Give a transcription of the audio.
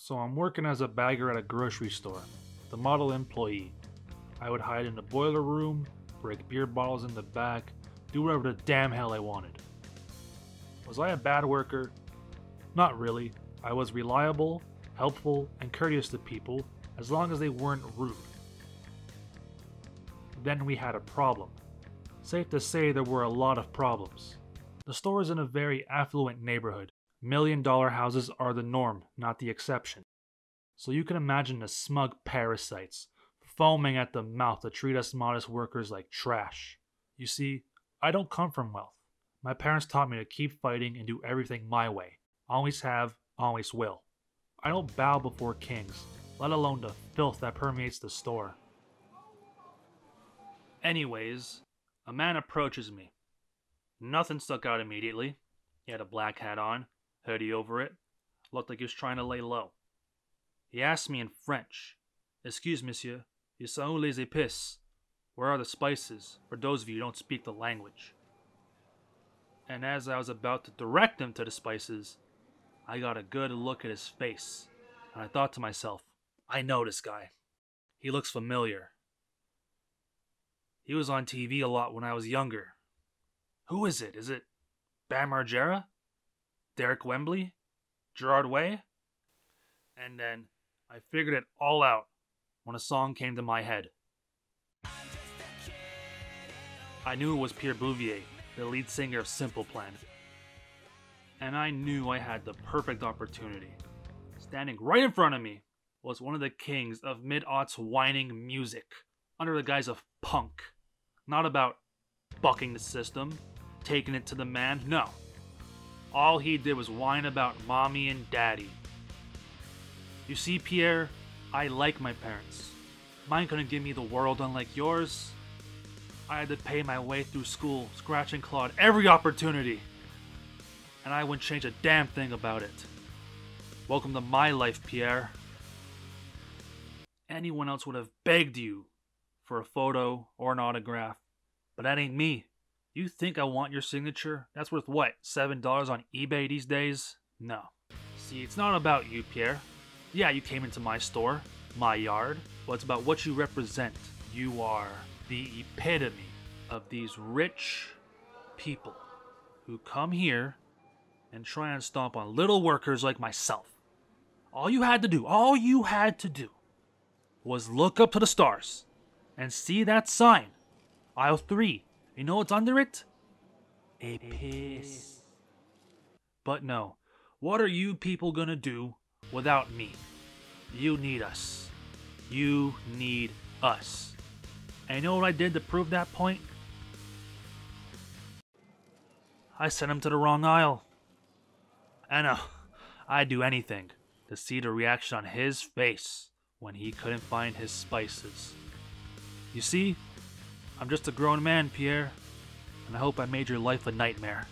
So I'm working as a bagger at a grocery store, the model employee. I would hide in the boiler room, break beer bottles in the back, do whatever the damn hell I wanted. Was I a bad worker? Not really. I was reliable, helpful, and courteous to people as long as they weren't rude. Then we had a problem. Safe to say there were a lot of problems. The store is in a very affluent neighborhood. Million dollar houses are the norm, not the exception. So you can imagine the smug parasites foaming at the mouth to treat us modest workers like trash. You see, I don't come from wealth. My parents taught me to keep fighting and do everything my way. Always have, always will. I don't bow before kings, let alone the filth that permeates the store. Anyways, a man approaches me. Nothing stuck out immediately. He had a black hat on, hoodie over it, looked like he was trying to lay low. He asked me in French, Excuse, monsieur, you sont les épices? Where are the spices, for those of you who don't speak the language? And as I was about to direct him to the spices, I got a good look at his face, and I thought to myself, I know this guy. He looks familiar. He was on TV a lot when I was younger. Who is it? Is it Bam Margera? Deryck Whibley? Gerard Way? And then I figured it all out when a song came to my head. I knew it was Pierre Bouvier, the lead singer of Simple Plan. And I knew I had the perfect opportunity. Standing right in front of me was one of the kings of mid aughts whining music, under the guise of punk. Not about bucking the system, taking it to the man, no. All he did was whine about mommy and daddy. You see, Pierre, I like my parents. Mine couldn't give me the world unlike yours. I had to pay my way through school, scratch and clawed every opportunity. And I wouldn't change a damn thing about it. Welcome to my life, Pierre. Anyone else would have begged you for a photo or an autograph, but that ain't me. You think I want your signature? That's worth what, $7 on eBay these days? No. See, it's not about you, Pierre. Yeah, you came into my store, my yard, but it's about what you represent. You are the epitome of these rich people who come here and try and stomp on little workers like myself. All you had to do, all you had to do was look up to the stars and see that sign. Aisle 3. You know what's under it? A piss. But no, what are you people gonna do without me? You need us. You need us. And you know what I did to prove that point? I sent him to the wrong aisle. I know, uh, I'd do anything to see the reaction on his face when he couldn't find his spices. You see, I'm just a grown man, Pierre, and I hope I made your life a nightmare.